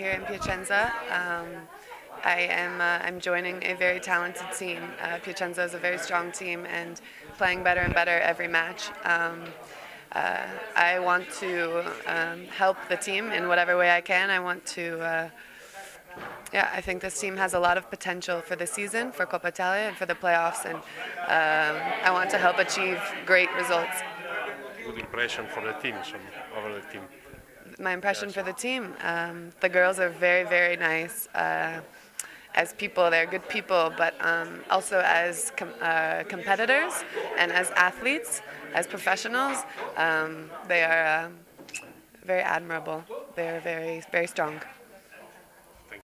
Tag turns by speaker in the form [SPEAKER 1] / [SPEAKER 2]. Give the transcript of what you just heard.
[SPEAKER 1] here in Piacenza. Um, I am uh, I'm joining a very talented team. Uh, Piacenza is a very strong team and playing better and better every match. Um, uh, I want to um, help the team in whatever way I can. I want to. Uh, yeah, I think this team has a lot of potential for the season, for Coppa Italia, and for the playoffs, and um, I want to help achieve great results.
[SPEAKER 2] Good impression for the team, over the team.
[SPEAKER 1] My impression for the team, um, the girls are very, very nice. Uh, as people, they're good people, but um, also as com uh, competitors and as athletes, as professionals, um, they are uh, very admirable. They are very, very strong.